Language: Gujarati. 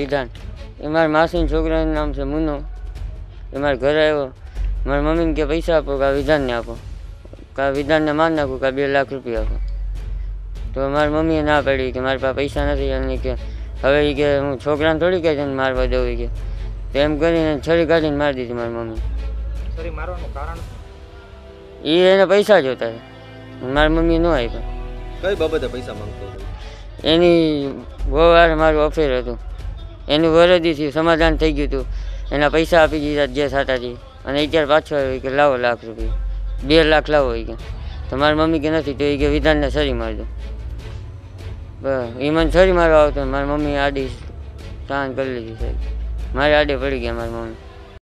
વિધાન એ મારા માસીના છોકરાનું નામ છે મુનો એ મારા ઘરે આવ્યો. મારા મમ્મીને કે પૈસા આપો કાં વિધાનને આપો. કાં વિધાનને માર નાખો કાં બે લાખ રૂપિયા આપો. તો મારી મમ્મીએ ના પાડી કે મારી પાસે પૈસા નથી અને કે હવે એ કે હું છોકરાને થોડી કહે છે ને મારવા દઉં કે. તો એમ કરીને છરી કાઢીને મારી દીધી મારી મમ્મી. મારવાનું કારણ એ એને પૈસા જોતા હતા મારી મમ્મી ન આપ્યા. કઈ બાબતે પૈસા માંગતો એની બહુ વાર મારું અફેર હતું. એનું વરદી થયું સમાધાન થઈ ગયું હતું. એના પૈસા આપી દીધા જે સાટાથી અને અત્યારે પાછો આવ્યો કે લાવો લાખ રૂપિયા. બે લાખ લાવો એ કે. મારી મમ્મી કે નથી, તો એ કે વિધાનને સરી મારજો. એ મને સરી મારવા આવતો મારી મમ્મી આડી શાંત કરી લીધી સાહેબ મારી આડે પડી ગયા મારી મમ્મી.